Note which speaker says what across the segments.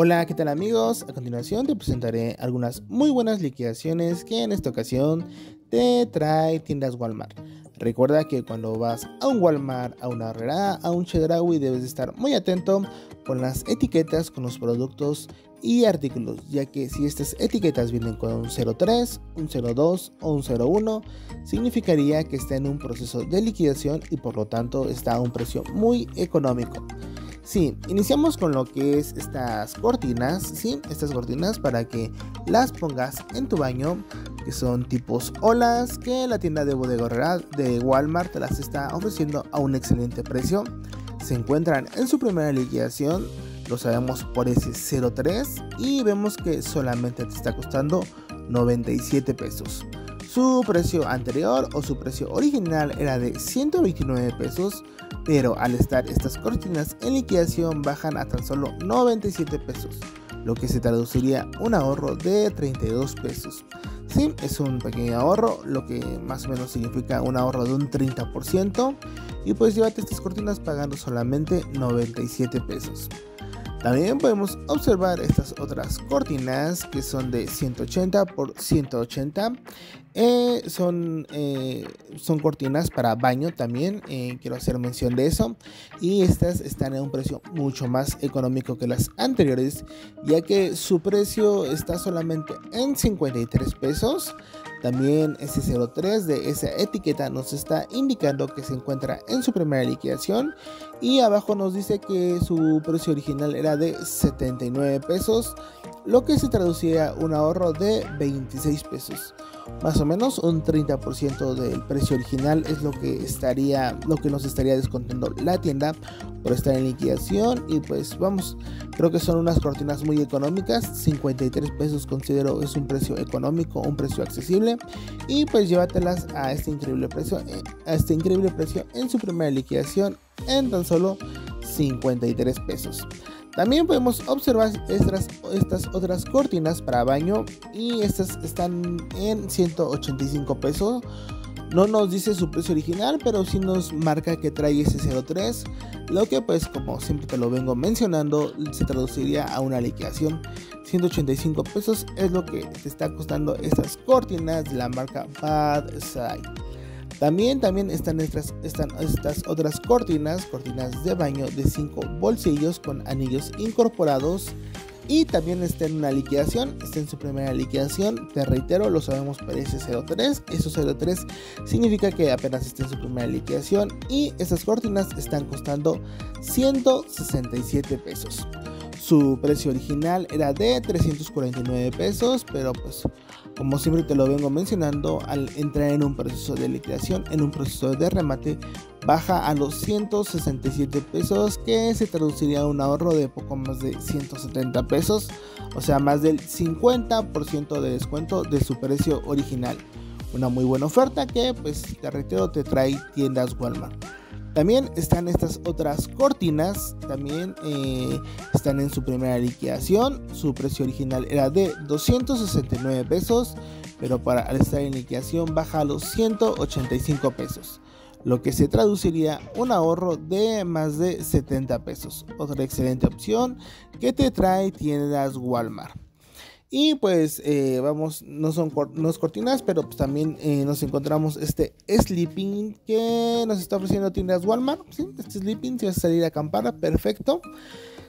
Speaker 1: Hola, ¿qué tal amigos? A continuación te presentaré algunas muy buenas liquidaciones que en esta ocasión te trae tiendas Walmart. Recuerda que cuando vas a un Walmart, a una Herrera, a un Chedraui debes estar muy atento con las etiquetas, con los productos y artículos, ya que si estas etiquetas vienen con un 03, un 02 o un 01, significaría que está en un proceso de liquidación y por lo tanto está a un precio muy económico. Sí, iniciamos con lo que es estas cortinas, sí, estas cortinas para que las pongas en tu baño, que son tipos olas, que la tienda de bodega de Walmart te las está ofreciendo a un excelente precio. Se encuentran en su primera liquidación, lo sabemos por ese 03 y vemos que solamente te está costando 97 pesos. Su precio anterior o su precio original era de 129 pesos, pero al estar estas cortinas en liquidación bajan a tan solo 97 pesos, lo que se traduciría un ahorro de 32 pesos. Sí, es un pequeño ahorro, lo que más o menos significa un ahorro de un 30%, y pues llévate estas cortinas pagando solamente 97 pesos. También podemos observar estas otras cortinas que son de 180 por 180. Eh, son, eh, son cortinas para baño también, eh, quiero hacer mención de eso. Y estas están en un precio mucho más económico que las anteriores, ya que su precio está solamente en 53 pesos. También ese 03 de esa etiqueta nos está indicando que se encuentra en su primera liquidación y abajo nos dice que su precio original era de 79 pesos, lo que se traducía un ahorro de 26 pesos. Más o menos un 30% del precio original es lo que estaría lo que nos estaría descontando la tienda por estar en liquidación. Y pues vamos, creo que son unas cortinas muy económicas, 53 pesos considero es un precio económico, un precio accesible. Y pues llévatelas a este increíble precio eh, a este increíble precio en su primera liquidación en tan solo 53 pesos. También podemos observar estas, otras cortinas para baño y estas están en 185 pesos. No nos dice su precio original, pero sí nos marca que trae ese 03, lo que pues como siempre te lo vengo mencionando, se traduciría a una liquidación. 185 pesos es lo que te está costando estas cortinas de la marca Bad Side. También, también están estas, otras cortinas, cortinas de baño de 5 bolsillos con anillos incorporados. Y también está en una liquidación, está en su primera liquidación. Te reitero, lo sabemos por ese 03. Eso 03 significa que apenas está en su primera liquidación. Y estas cortinas están costando 167 pesos. Su precio original era de 349 pesos, pero pues como siempre te lo vengo mencionando, al entrar en un proceso de liquidación, en un proceso de remate, baja a los 167 pesos, que se traduciría a un ahorro de poco más de 170 pesos, o sea, más del 50% de descuento de su precio original. Una muy buena oferta que, pues, te reitero, te trae tiendas Walmart. También están estas otras cortinas, también eh, están en su primera liquidación. Su precio original era de 269 pesos, pero para al estar en liquidación baja a los 185 pesos, lo que se traduciría un ahorro de más de 70 pesos. Otra excelente opción que te trae tiendas Walmart. Y pues eh, vamos, no son no cortinas, pero pues también eh, nos encontramos este sleeping que nos está ofreciendo tiendas Walmart. Este sleeping, si vas a salir a acampar, perfecto.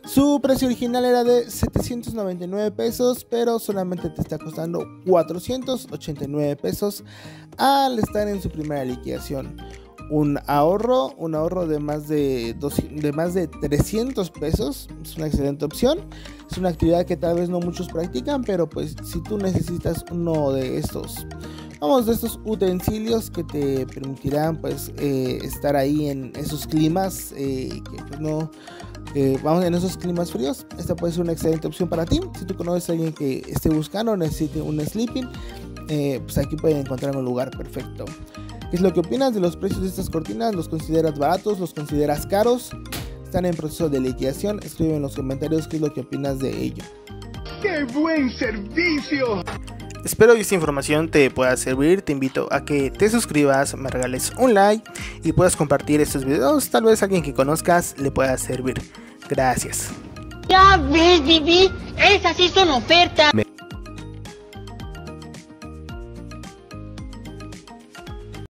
Speaker 1: Su precio original era de 799 pesos, pero solamente te está costando 489 pesos al estar en su primera liquidación un ahorro, un ahorro de más de, de más de 300 pesos. Es una excelente opción. Es una actividad que tal vez no muchos practican, pero pues si tú necesitas uno de estos, vamos, de estos utensilios que te permitirán pues eh, estar ahí en esos climas eh, pues no... vamos en esos climas fríos, esta puede ser una excelente opción para ti. Si tú conoces a alguien que esté buscando necesite un sleeping, eh, pues aquí pueden encontrar un lugar perfecto. ¿Qué es lo que opinas de los precios de estas cortinas? ¿Los consideras baratos? ¿Los consideras caros? Están en proceso de liquidación. Escribe en los comentarios qué es lo que opinas de ello.
Speaker 2: ¡Qué buen servicio!
Speaker 1: Espero que esta información te pueda servir. Te invito a que te suscribas, me regales un like y puedas compartir estos videos. Tal vez a alguien que conozcas le pueda servir. Gracias.
Speaker 3: Ya ves, Vivi, esas sí son ofertas.